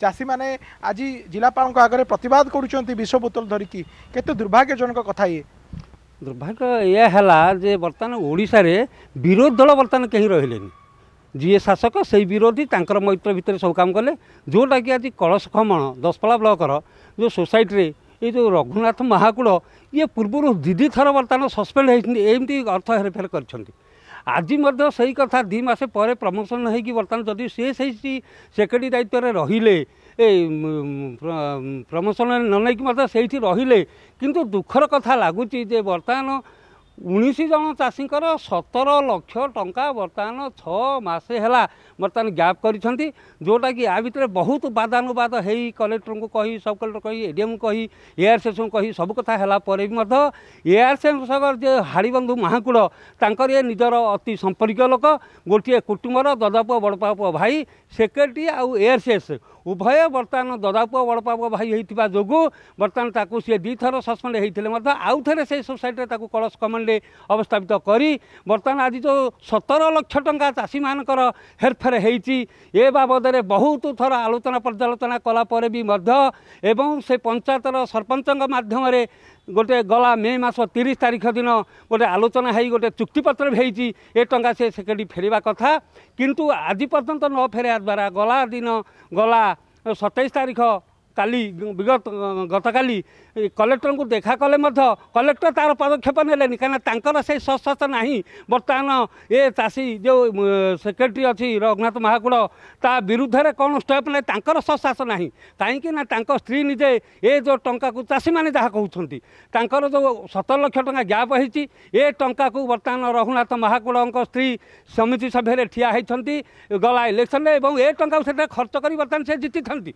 ଚାଷୀମାନେ ଆଜି ଜିଲ୍ଲାପାଳଙ୍କ ଆଗରେ ପ୍ରତିବାଦ କରୁଛନ୍ତି ବିଷ ବୋତଲ ଧରିକି। କେତେ ଦୁର୍ଭାଗ୍ୟଜନକ କଥା ଇଏ। ଦୁର୍ଭାଗ୍ୟ ଏହା ହେଲା ଯେ ବର୍ତ୍ତମାନ ଓଡ଼ିଶାରେ ବିରୋଧୀ ଦଳ ବର୍ତ୍ତମାନ କେହି ରହିଲେନି। ଯିଏ ଶାସକ ସେଇ ବିରୋଧୀ ତାଙ୍କର ମୈତ୍ର ଭିତରେ ସବୁ କାମ କଲେ। ଯେଉଁଟାକି ଆଜି କଳସ ଖମଣ ଦଶପଲା ବ୍ଲକର ଯେଉଁ ସୋସାଇଟିରେ ଏଇ ଯେଉଁ ରଘୁନାଥ ମହାକୁଳ ଇଏ ପୂର୍ବରୁ ଦୁଇ ଥର ବର୍ତ୍ତମାନ ସସ୍ପେଣ୍ଡ ହେଇଛନ୍ତି ଏମିତି ଅର୍ଥ ହେରଫେର କରିଛନ୍ତି। ଆଜି ମଧ୍ୟ ସେଇ କଥା ଦୁଇ ମାସ ପରେ ପ୍ରମୋସନ୍ ହେଇକି ବର୍ତ୍ତମାନ ଯଦି ସିଏ ସେଇ ସେକ୍ରେଟାରୀ ଦାୟିତ୍ୱରେ ରହିଲେ ଏ ପ୍ରମୋସନ୍ ନ ନେଇକି ମଧ୍ୟ ସେଇଠି ରହିଲେ କିନ୍ତୁ ଦୁଃଖର କଥା ଲାଗୁଛି ଯେ ବର୍ତ୍ତମାନ ଉଣେଇଶ ଜଣ ଚାଷୀଙ୍କର ସତର ଲକ୍ଷ ଟଙ୍କା ବର୍ତ୍ତମାନ ଛଅ ମାସ ହେଲା ବର୍ତ୍ତମାନ ଗ୍ୟାପ୍ କରିଛନ୍ତି ଯେଉଁଟାକି ୟା ଭିତରେ ବହୁତ ବାଦାନୁବାଦ ହେଇ କଲେକ୍ଟରଙ୍କୁ କହି ସବ୍ କଲେକ୍ଟର କହି ଏଡ଼ିଏମ୍କୁ କହି ଏଆର୍ସିଏସ୍ଙ୍କୁ କହି ସବୁ କଥା ହେଲା ପରେ ବି ମଧ୍ୟ ଏଆର୍ସିଏସ୍ଙ୍କର ଯେ ହାଡ଼ିବନ୍ଧୁ ମହାକୁଡ଼ ତାଙ୍କର ଏ ନିଜର ଅତି ସମ୍ପର୍କୀୟ ଲୋକ ଗୋଟିଏ କୁଟୁମ୍ବର ଦଦାପୁଅ ବଡ଼ପା ପୁଅ ଭାଇ ସେକ୍ରେଟାରୀ ଆଉ ଏଆର୍ସିଏସ୍ ଉଭୟ ବର୍ତ୍ତମାନ ଦଦାପୁଅ ବଡ଼ପାପୁଅ ଭାଇ ହେଇଥିବା ଯୋଗୁଁ ବର୍ତ୍ତମାନ ତାକୁ ସିଏ ଦୁଇଥର ସସ୍ପେଣ୍ଡ ହେଇଥିଲେ ମଧ୍ୟ ଆଉ ଥରେ ସେଇ ସୋସାଇଟିରେ ତାକୁ କଳସ କମାଣ୍ଡରେ ଅବସ୍ଥାପିତ କରି ବର୍ତ୍ତମାନ ଆଜି ଯେଉଁ ସତର ଲକ୍ଷ ଟଙ୍କା ଚାଷୀମାନଙ୍କର ହେରଫେର ହେଇଛି ଏ ବାବଦରେ ବହୁତ ଥର ଆଲୋଚନା ପର୍ଯ୍ୟାଲୋଚନା କଲା ପରେ ବି ମଧ୍ୟ ଏବଂ ସେ ପଞ୍ଚାୟତର ସରପଞ୍ଚଙ୍କ ମାଧ୍ୟମରେ ଗୋଟେ ଗଲା ମେ ମାସ ତିରିଶ ତାରିଖ ଦିନ ଗୋଟେ ଆଲୋଚନା ହେଇ ଗୋଟେ ଚୁକ୍ତିପତ୍ର ବି ହେଇଛି ଏ ଟଙ୍କା ସେ ସେକେଣ୍ଡ ଫେରିବା କଥା। କିନ୍ତୁ ଆଜି ପର୍ଯ୍ୟନ୍ତ ନ ଫେରିବା ଦ୍ୱାରା ଗଲା ଦିନ ଗଲା ସତେଇଶ ତାରିଖ କାଲି ବିଗତ ଗତକାଲି କଲେକ୍ଟରଙ୍କୁ ଦେଖା କଲେ ମଧ୍ୟ କଲେକ୍ଟର ତାର ପଦକ୍ଷେପ ନେଲେନି। କାହିଁକିନା ତାଙ୍କର ସେଇ ସଶସ ନାହିଁ। ବର୍ତ୍ତମାନ ଏ ଚାଷୀ ଯେଉଁ ସେକ୍ରେଟାରୀ ଅଛି ରଘୁନାଥ ମହାକୁଡ଼ ତା ବିରୁଦ୍ଧରେ କ'ଣ ଷ୍ଟେପ୍ ନେଲେ ତାଙ୍କର ସଶାସ ନାହିଁ। କାହିଁକି ନା ତାଙ୍କ ସ୍ତ୍ରୀ ନିଜେ ଏ ଯେଉଁ ଟଙ୍କାକୁ ଚାଷୀମାନେ ଯାହା କହୁଛନ୍ତି ତାଙ୍କର ଯେଉଁ ସତର ଲକ୍ଷ ଟଙ୍କା ଗ୍ୟାପ୍ ହେଇଛି ଏ ଟଙ୍କାକୁ ବର୍ତ୍ତମାନ ରଘୁନାଥ ମହାକୁଡ଼ଙ୍କ ସ୍ତ୍ରୀ ସମିତି ସଭ୍ୟରେ ଠିଆ ହେଇଛନ୍ତି ଗଲା ଇଲେକ୍ସନରେ ଏବଂ ଏ ଟଙ୍କାକୁ ସେଠାରେ ଖର୍ଚ୍ଚ କରି ବର୍ତ୍ତମାନ ସେ ଜିତିଛନ୍ତି।